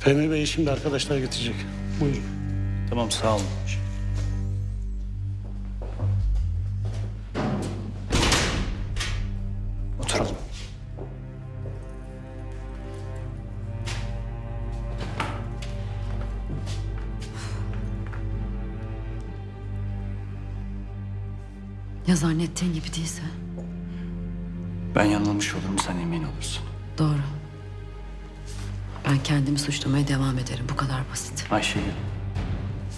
Fehmi Bey'i şimdi arkadaşlar getirecek. Buyurun. Tamam sağ olun. Oturalım. Ya zannettiğin gibi değilse? Ben yanılmış olurum sen emin olursun. Doğru. Ben kendimi suçlamaya devam ederim. Bu kadar basit. Ayşegül.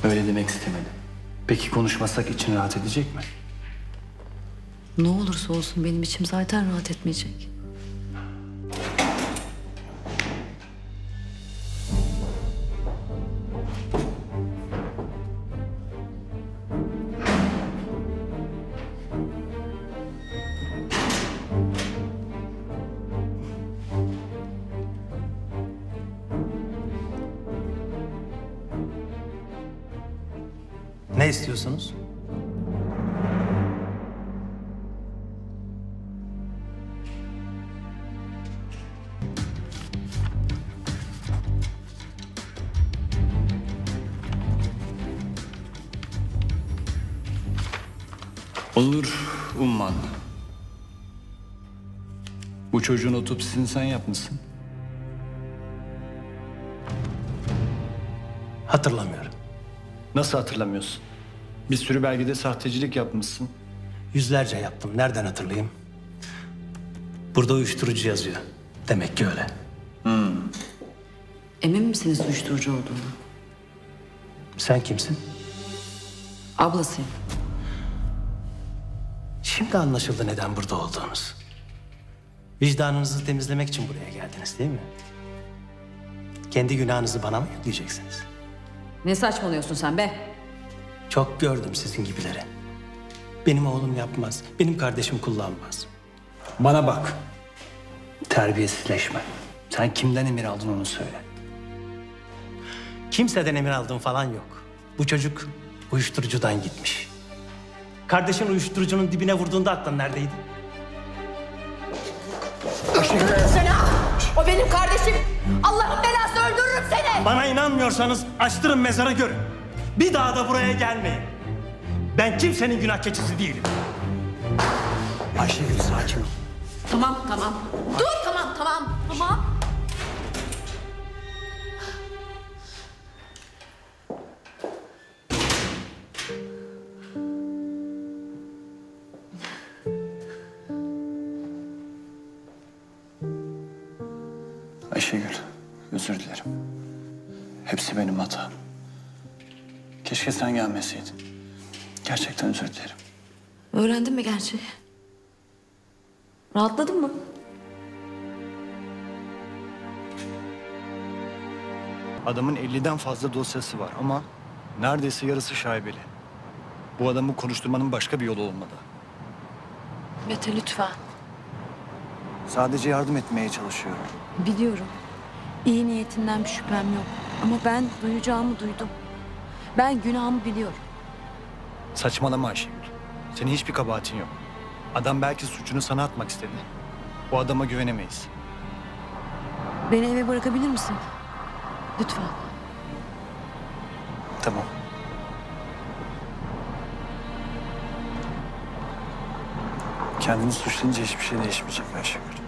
Öyle demek istemedim. Peki konuşmasak için rahat edecek mi? Ne olursa olsun benim içim zaten rahat etmeyecek. Ne istiyorsunuz? Olur Umman. Bu çocuğun otopsisini sen yapmışsın. Hatırlamıyorum. Nasıl hatırlamıyorsun? Bir sürü belgede sahtecilik yapmışsın. Yüzlerce yaptım. Nereden hatırlayayım? Burada uyuşturucu yazıyor. Demek ki öyle. Emin misiniz uyuşturucu olduğunu? Sen kimsin? Ablasıyım. Şimdi anlaşıldı neden burada olduğunuz. Vicdanınızı temizlemek için buraya geldiniz değil mi? Kendi günahınızı bana mı yükleyeceksiniz? Ne saçmalıyorsun sen be? Çok gördüm sizin gibileri. Benim oğlum yapmaz. Benim kardeşim kullanmaz. Bana bak. Terbiyesizleşme. Sen kimden emir aldın onu söyle. Kimseden emir aldığım falan yok. Bu çocuk uyuşturucudan gitmiş. Kardeşin uyuşturucunun dibine vurduğunda aklın neredeydi? Seni ha! O benim kardeşim. Allah'ın belası öldürürüm seni. Bana inanmıyorsanız açtırın mezarı görün. Bir daha da buraya gelmeyin. Ben kimsenin günah keçisi değilim. Ayşegül sakin ol. Tamam tamam. Dur tamam tamam. Tamam. Ayşegül, özür dilerim. Hepsi benim hatam. Keşke sen gelmeseydin. Gerçekten özür dilerim. Öğrendin mi gerçeği? Rahatladın mı? Adamın 50'den fazla dosyası var ama neredeyse yarısı şaibeli. Bu adamı konuşturmanın başka bir yolu olmalı. Mete lütfen. Sadece yardım etmeye çalışıyorum. Biliyorum. İyi niyetinden bir şüphem yok. Ama ben duyacağımı duydum. Ben günahımı biliyorum. Saçmalama Ayşegül. Senin hiçbir kabahatin yok. Adam belki suçunu sana atmak istedi. Bu adama güvenemeyiz. Beni eve bırakabilir misin? Lütfen. Tamam. Kendini suçlayınca hiçbir şey değişmeyecek Ayşegül.